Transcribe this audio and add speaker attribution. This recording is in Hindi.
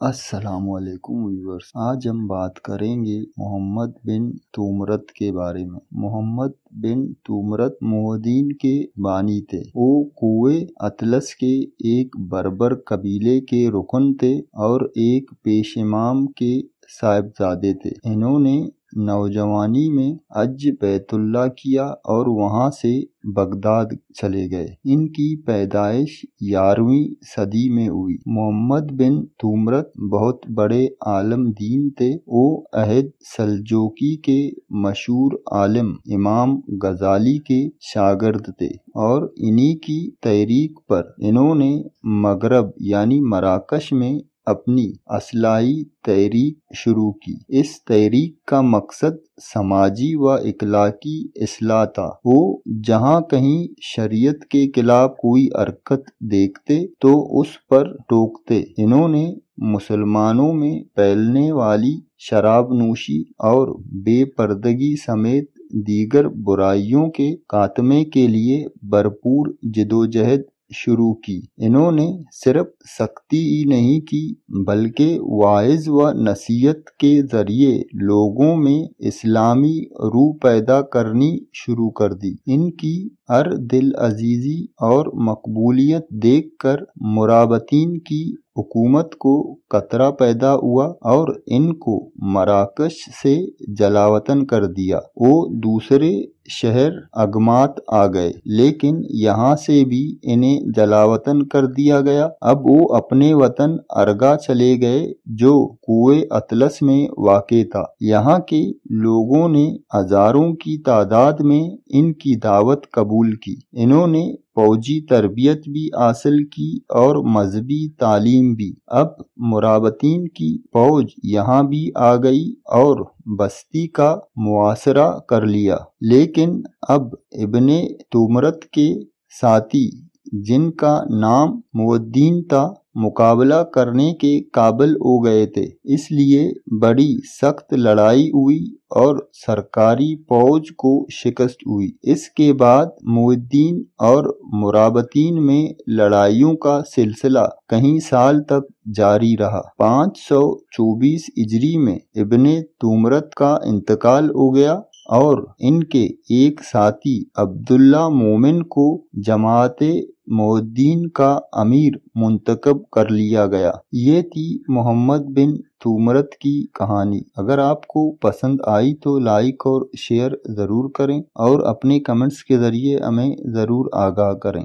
Speaker 1: असलकुम व्यूअर्स। आज हम बात करेंगे मोहम्मद बिन तुमरत के बारे में। मोहम्मद बिन तुमरत मोहद्दीन के बानी थे। वो कुए अतलस के एक बर्बर कबीले के रुकन थे और एक पेशेमाम के साहिबजादे थे। इन्होंने नौजवानी में हज बैतुल्ला किया और वहाँ से बगदाद चले गए। इनकी पैदाइश ग्यारहवीं सदी में हुई। मोहम्मद बिन तुमरत बहुत बड़े आलम दीन थे। वो अहद सलजोकी के मशहूर आलम इमाम गजाली के शागिर्द थे और इन्हीं की तहरीक पर इन्होंने मगरब यानी मराकश में अपनी असलाई तहरीक शुरू की। इस तहरीक का मकसद समाजी व इखलाकी इसलाह था। वो जहाँ कहीं शरीयत के खिलाफ कोई हरकत देखते तो उस पर टोकते। इन्होंने मुसलमानों में फैलने वाली शराब नोशी और बेपर्दगी समेत दीगर बुराइयों के खात्मे के लिए भरपूर जदोजहद शुरू की। इन्होंने सिर्फ़ सख्ती ही नहीं की, बल्कि वाइज व नसीहत के ज़रिए लोगों में इस्लामी रूह पैदा करनी शुरू कर दी। इनकी हर दिल अजीजी और मकबूलियत देखकर मुराबतीन की हुकूमत को कतरा पैदा हुआ और इनको मराकश से जलावतन कर दिया। वो दूसरे शहर अगमात आ गए, लेकिन यहाँ से भी इन्हें जलावतन कर दिया गया। अब वो अपने वतन अरगा चले गए, जो कुए अतलस में वाक़ था। यहाँ के लोगों ने हज़ारों की तादाद में इनकी दावत कबूल की। इन्होंने फौजी तरबियत भी हासिल की और मजहबी तालीम भी। अब मुराबतीन की फौज यहाँ भी आ गई और बस्ती का मुआसरा कर लिया। लेकिन अब इब्ने तुमरत के साथी, जिनका नाम मुद्दीन था, मुकाबला करने के काबिल हो गए थे। इसलिए बड़ी सख्त लड़ाई हुई और सरकारी फौज को शिकस्त हुई। इसके बाद मुद्दीन और मुराबतीन में लड़ाइयों का सिलसिला कई साल तक जारी रहा। 524 इजरी में इब्ने तुमरत का इंतकाल हो गया और इनके एक साथी अब्दुल्ला मोमिन को जमाते मोद्दीन का अमीर मुंतखब कर लिया गया। ये थी मोहम्मद बिन तुमरत की कहानी। अगर आपको पसंद आई तो लाइक और शेयर ज़रूर करें और अपने कमेंट्स के ज़रिए हमें ज़रूर आगाह करें।